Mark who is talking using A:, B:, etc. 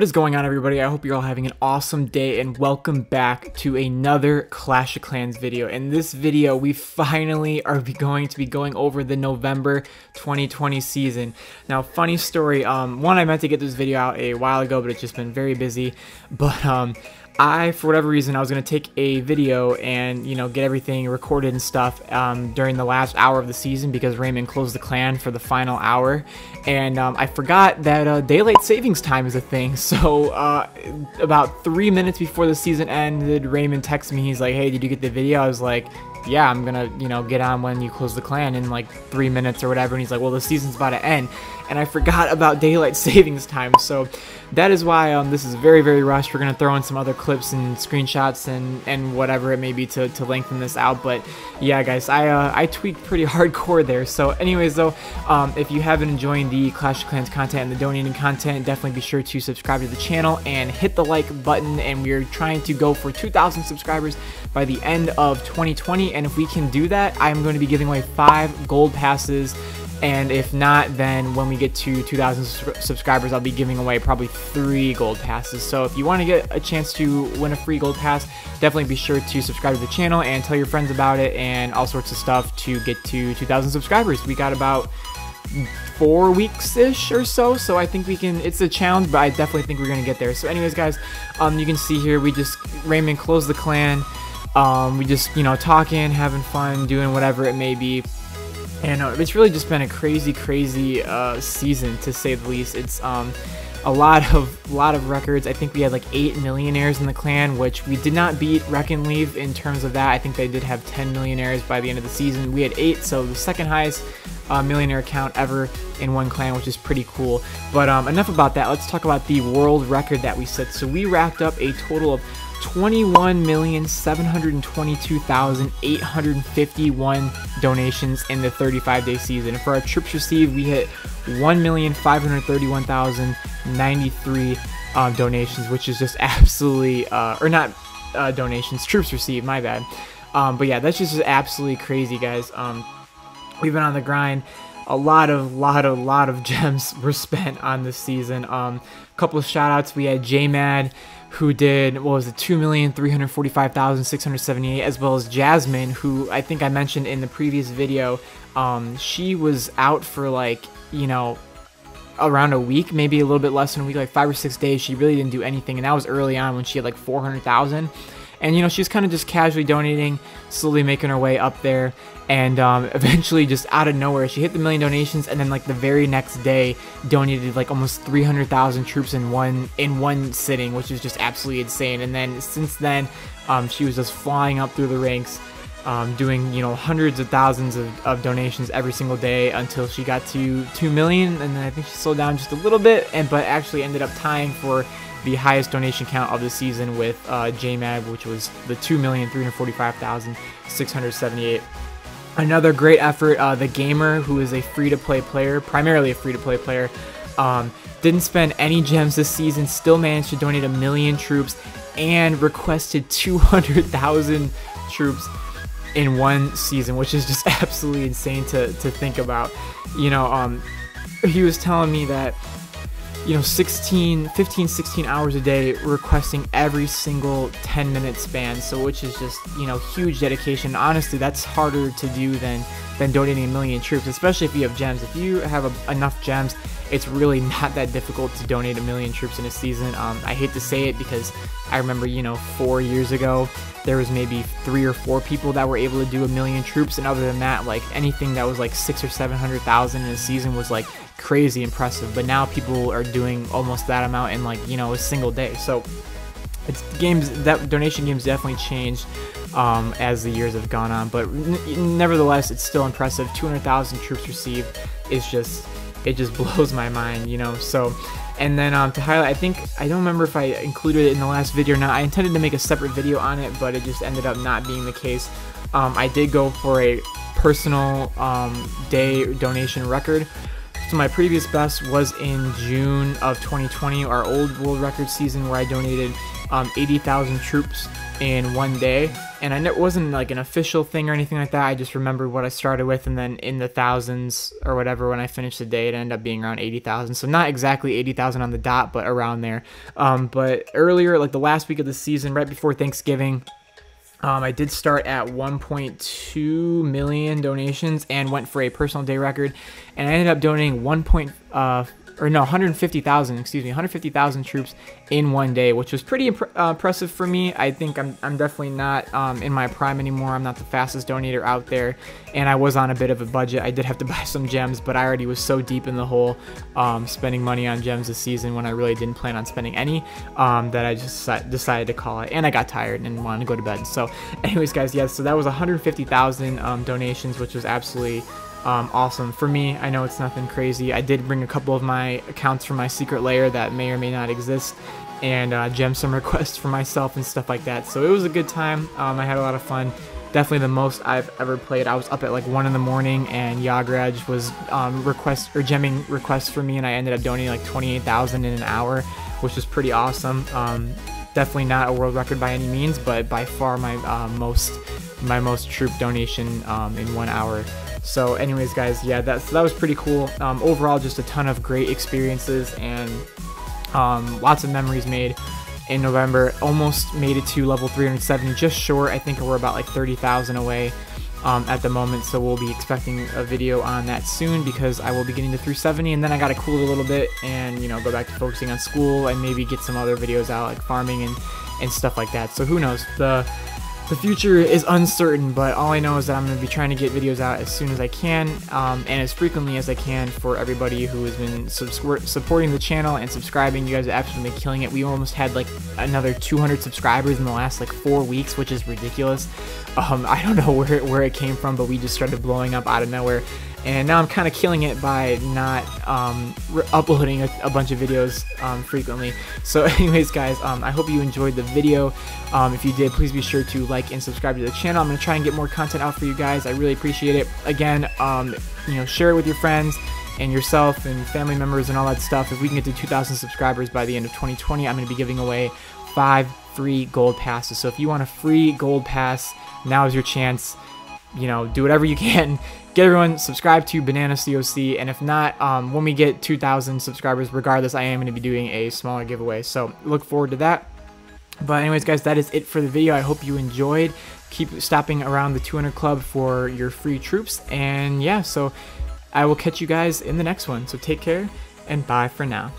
A: What is going on everybody? I hope you're all having an awesome day and welcome back to another Clash of Clans video. In this video, we finally are going to be going over the November 2020 season. Now, funny story, um, one, I meant to get this video out a while ago, but it's just been very busy. But um, I, for whatever reason, I was going to take a video and, you know, get everything recorded and stuff um, during the last hour of the season because Raymond closed the clan for the final hour. And um, I forgot that uh, daylight savings time is a thing. So uh, about three minutes before the season ended, Raymond texted me. He's like, hey, did you get the video? I was like, yeah, I'm gonna, you know, get on when you close the clan in like three minutes or whatever. And he's like, well, the season's about to end. And I forgot about daylight savings time. So that is why um, this is very, very rushed. We're gonna throw in some other clips and screenshots and, and whatever it may be to, to lengthen this out. But yeah, guys, I, uh, I tweaked pretty hardcore there. So anyways, though, um, if you have been enjoying the Clash of Clans content and the donating content, definitely be sure to subscribe to the channel and hit the like button. And we're trying to go for 2,000 subscribers by the end of 2020. And if we can do that, I'm going to be giving away five gold passes. And if not, then when we get to 2,000 subscribers, I'll be giving away probably three gold passes. So if you want to get a chance to win a free gold pass, definitely be sure to subscribe to the channel and tell your friends about it and all sorts of stuff to get to 2,000 subscribers. We got about four weeks ish or so so i think we can it's a challenge but i definitely think we're gonna get there so anyways guys um you can see here we just raymond closed the clan um, we just, you know, talking, having fun, doing whatever it may be. And uh, it's really just been a crazy, crazy uh, season to say the least. It's um, a lot of lot of records. I think we had like eight millionaires in the clan, which we did not beat Req and Leave in terms of that. I think they did have 10 millionaires by the end of the season. We had eight, so the second highest uh, millionaire count ever in one clan, which is pretty cool. But um, enough about that. Let's talk about the world record that we set. So we racked up a total of 21,722,851 donations in the 35 day season. For our trips received, we hit 1,531,093 um, donations, which is just absolutely, uh, or not uh, donations, troops received, my bad. Um, but yeah, that's just absolutely crazy, guys. Um, we've been on the grind. A lot of, lot of, lot of gems were spent on this season. Um, a couple of shout outs. We had JMad who did what was it 2,345,678 as well as Jasmine who I think I mentioned in the previous video um, she was out for like you know around a week maybe a little bit less than a week like five or six days she really didn't do anything and that was early on when she had like 400,000 and you know she's kind of just casually donating slowly making her way up there. And um, eventually just out of nowhere she hit the million donations and then like the very next day donated like almost 300,000 troops in one in one sitting which is just absolutely insane. And then since then um, she was just flying up through the ranks um, doing you know hundreds of thousands of, of, donations every single day until she got to 2 million. And then I think she slowed down just a little bit and but actually ended up tying for the highest donation count of the season with uh, JMAG, which was the 2,345,678. Another great effort, uh, the Gamer, who is a free-to-play player, primarily a free-to-play player, um, didn't spend any gems this season, still managed to donate a million troops, and requested 200,000 troops in one season, which is just absolutely insane to, to think about. You know, um, he was telling me that you know 16 15 16 hours a day requesting every single 10 minute span. So which is just you know huge dedication. Honestly that's harder to do than than donating a million troops especially if you have gems. If you have a, enough gems it's really not that difficult to donate a million troops in a season um, i hate to say it because i remember you know four years ago there was maybe three or four people that were able to do a million troops and other than that like anything that was like six or seven hundred thousand in a season was like crazy impressive. But now people are doing almost that amount in like you know a single day. So it's games that donation games definitely changed um, as the years have gone on. But nevertheless, it's still impressive. 200,000 troops received is just it just blows my mind, you know. So. And then um, to highlight, I think, I don't remember if I included it in the last video or not. I intended to make a separate video on it, but it just ended up not being the case. Um, I did go for a personal um, day donation record. So my previous best was in June of 2020, our old world record season where I donated um, 80,000 troops in one day. And I it wasn't like an official thing or anything like that. I just remembered what I started with, and then in the thousands or whatever, when I finished the day, it ended up being around 80,000. So not exactly 80,000 on the dot, but around there. Um, but earlier, like the last week of the season, right before Thanksgiving, um, I did start at 1.2 million donations and went for a personal day record, and I ended up donating 1. Or no, 150,000, excuse me, 150,000 troops in one day, which was pretty imp uh, impressive for me. I think I'm, I'm definitely not um, in my prime anymore. I'm not the fastest donator out there, and I was on a bit of a budget. I did have to buy some gems, but I already was so deep in the hole um, spending money on gems this season when I really didn't plan on spending any um, that I just decided to call it, and I got tired and wanted to go to bed. So, anyways, guys, yeah, so that was 150,000 um, donations, which was absolutely um, awesome. For me, I know it's nothing crazy. I did bring a couple of my accounts from my secret layer that may or may not exist and uh, gem some requests for myself and stuff like that. So it was a good time. Um, I had a lot of fun. Definitely the most I've ever played. I was up at like 1 in the morning and Yagraj was um, request or gemming requests for me and I ended up donating like 28,000 in an hour, which was pretty awesome. Um, definitely not a world record by any means, but by far my uh, most my most troop donation um, in one hour. So anyways, guys, yeah, that, that was pretty cool. Um, overall, just a ton of great experiences and um, lots of memories made in November. Almost made it to level 370, just short. I think we're about like 30,000 away um, at the moment, so we'll be expecting a video on that soon because I will be getting to 370, and then I got to cool it a little bit and you know go back to focusing on school and maybe get some other videos out like farming and and stuff like that. So who knows? The the future is uncertain, but all I know is that I'm going to be trying to get videos out as soon as I can um, and as frequently as I can for everybody who has been supporting the channel and subscribing. You guys have absolutely killing it. We almost had like another 200 subscribers in the last like four weeks, which is ridiculous. Um, I don't know where, where it came from, but we just started blowing up out of nowhere and now I'm kind of killing it by not um, uploading a, a, bunch of videos um, frequently. So anyways guys, um, I hope you enjoyed the video. Um, if you did, please be sure to like and subscribe to the channel. I'm going to try and get more content out for you guys. I really appreciate it. Again, um, you know, share it with your friends and yourself and family members and all that stuff. If we can get to 2,000 subscribers by the end of 2020, I'm going to be giving away five free gold passes. So if you want a free gold pass, now is your chance you know, do whatever you can. Get everyone subscribe to Banana COC, and if not, um, when we get 2,000 subscribers, regardless, I am going to be doing a smaller giveaway. So look forward to that. But anyways, guys, that is it for the video. I hope you enjoyed. Keep stopping around the 200 Club for your free troops. And yeah, so I will catch you guys in the next one. So take care, and bye for now.